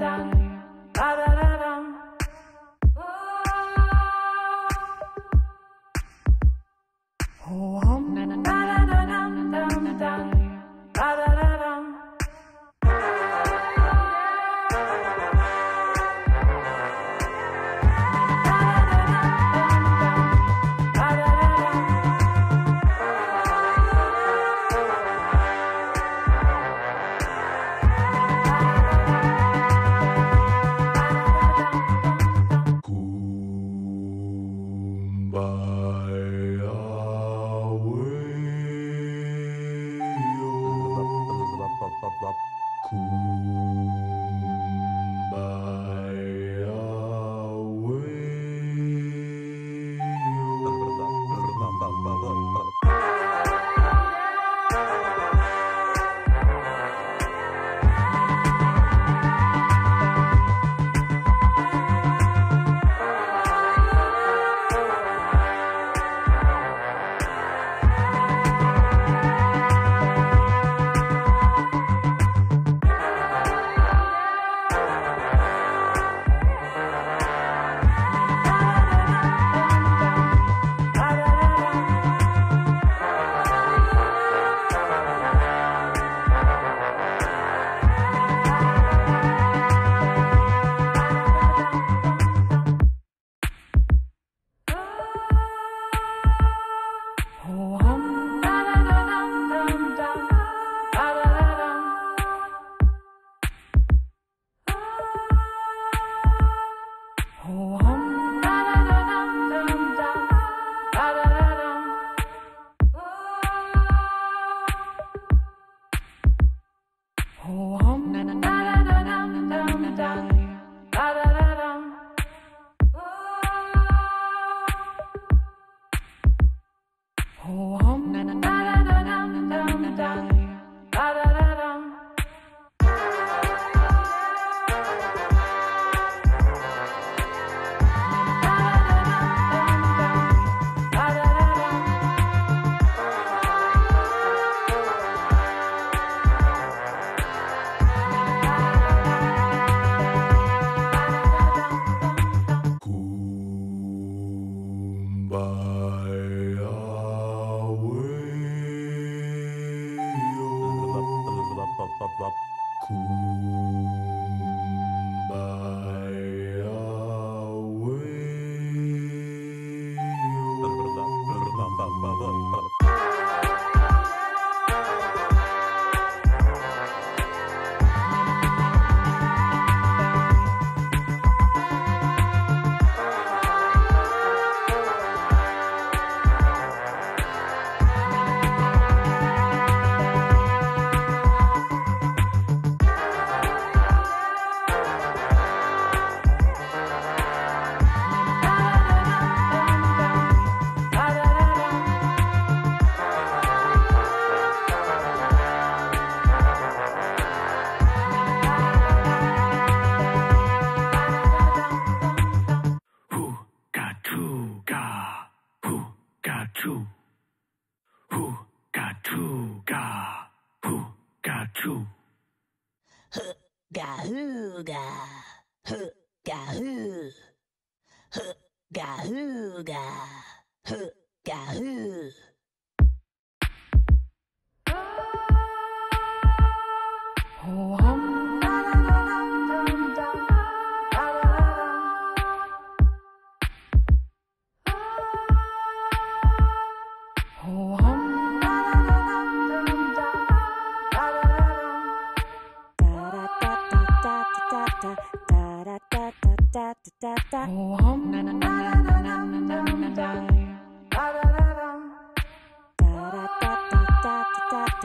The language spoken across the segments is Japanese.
da.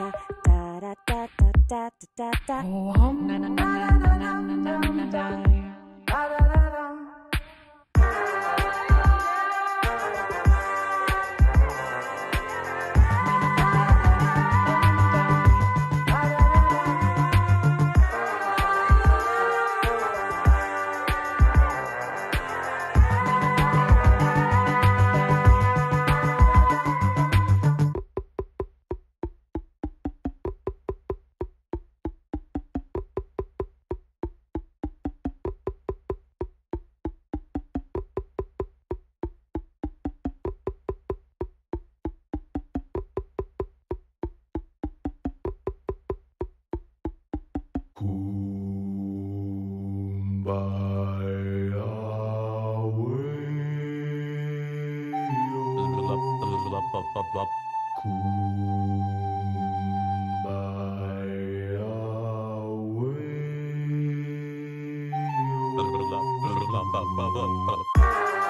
タタタタタタタタ la la la la la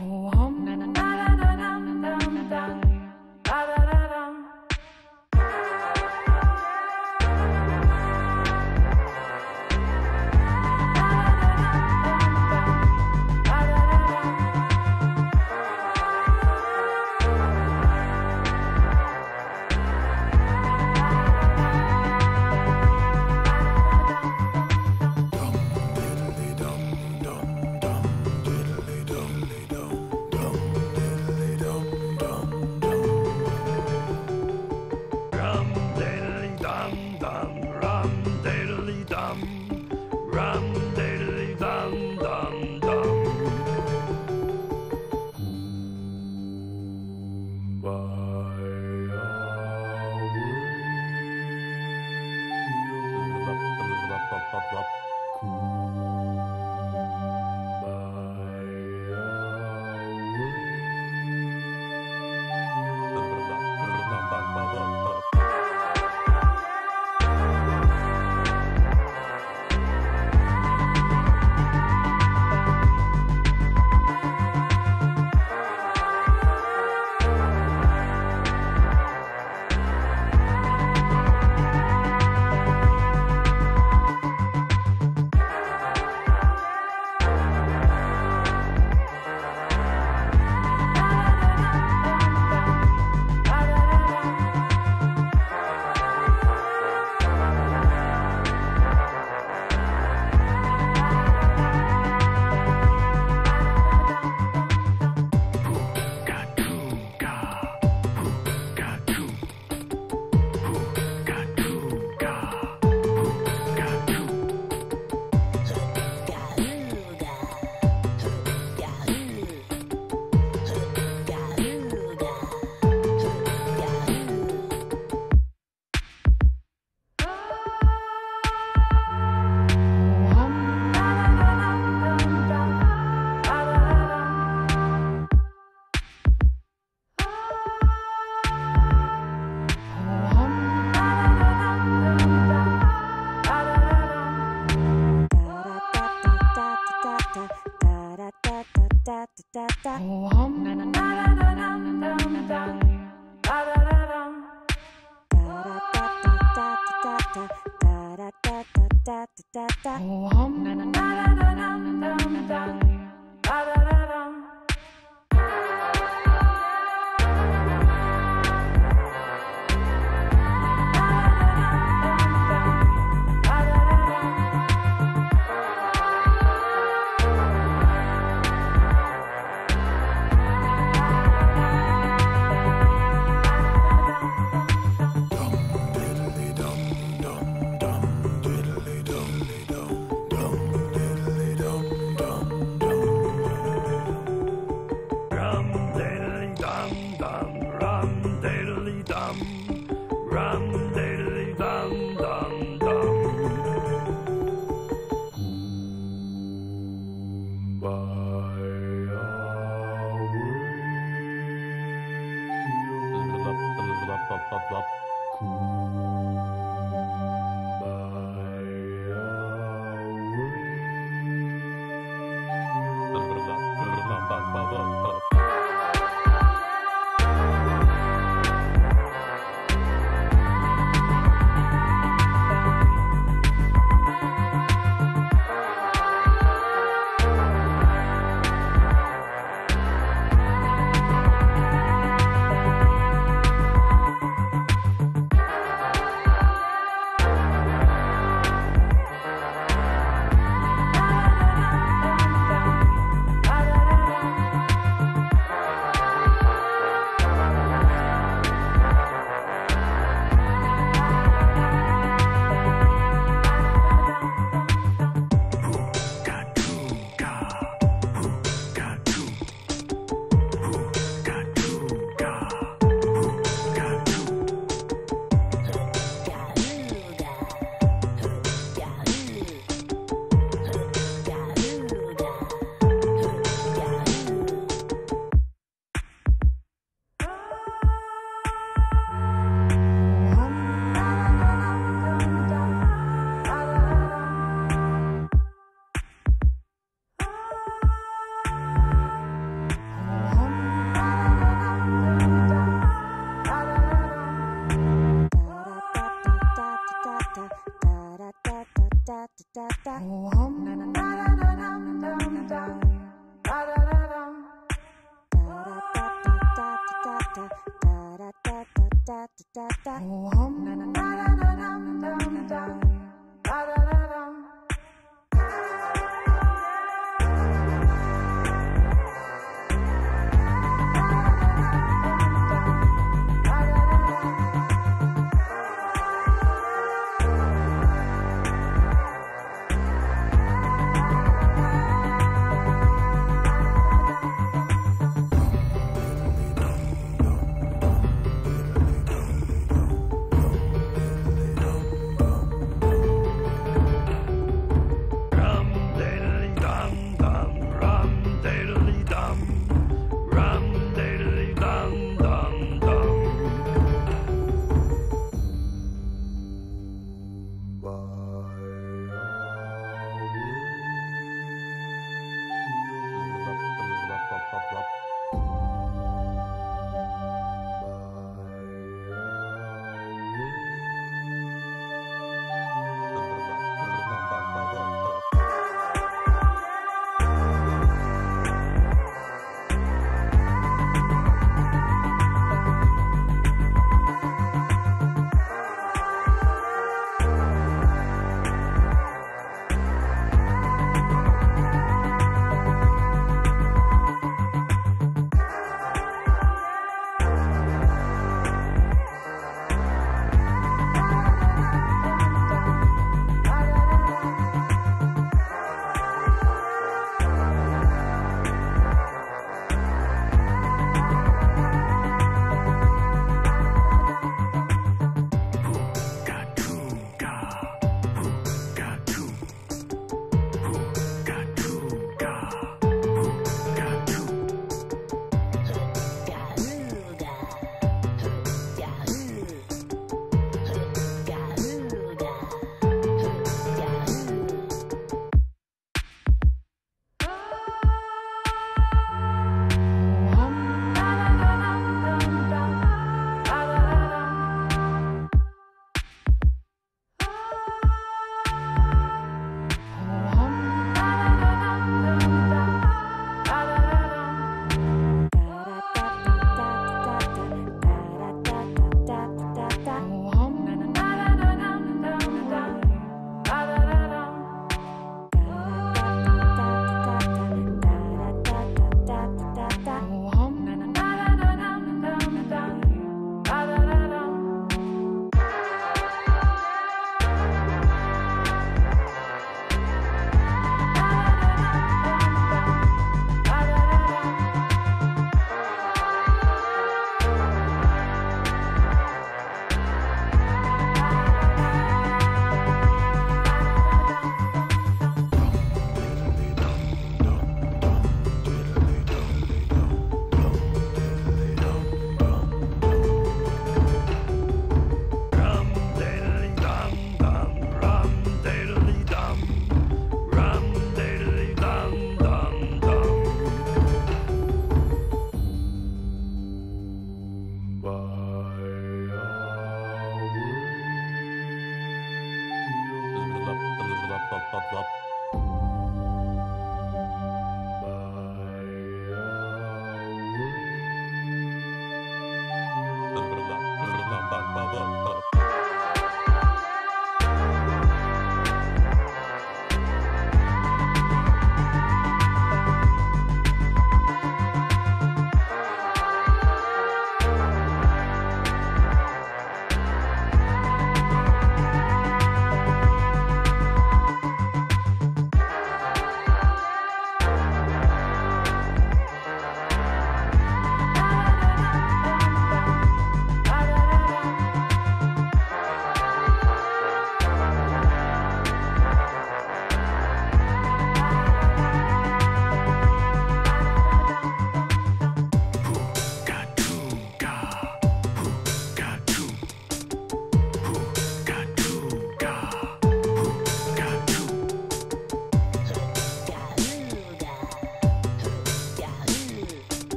哦。